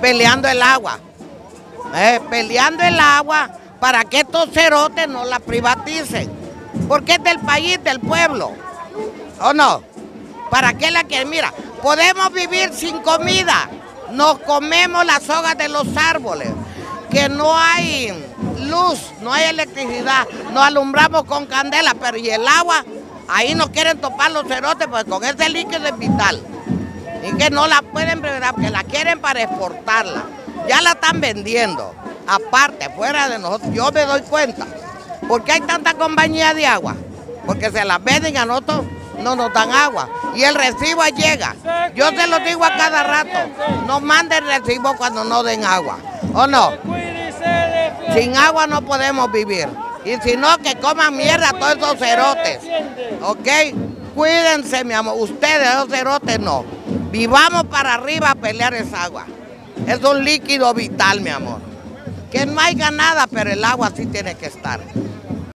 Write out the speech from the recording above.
peleando el agua. Eh, peleando el agua para que estos cerotes no la privaticen. Porque es del país, del pueblo. ¿O no? ¿Para qué la quieren? Mira, podemos vivir sin comida. Nos comemos las hojas de los árboles. Que no hay luz, no hay electricidad. Nos alumbramos con candela, pero ¿y el agua? Ahí no quieren topar los cerotes, pues con ese líquido es vital. Y que no la pueden preparar, porque la quieren para exportarla. Ya la están vendiendo. Aparte, fuera de nosotros, yo me doy cuenta. ¿Por qué hay tanta compañía de agua? Porque se las venden a nosotros no nos dan agua. Y el recibo llega. Yo se lo digo a cada rato. No manden recibo cuando no den agua. ¿O no? Sin agua no podemos vivir. Y si no, que coman mierda todos esos cerotes. ¿Ok? Cuídense, mi amor. Ustedes, esos cerotes, no. Vivamos para arriba a pelear esa agua. Es un líquido vital, mi amor. Que no haya nada, pero el agua sí tiene que estar.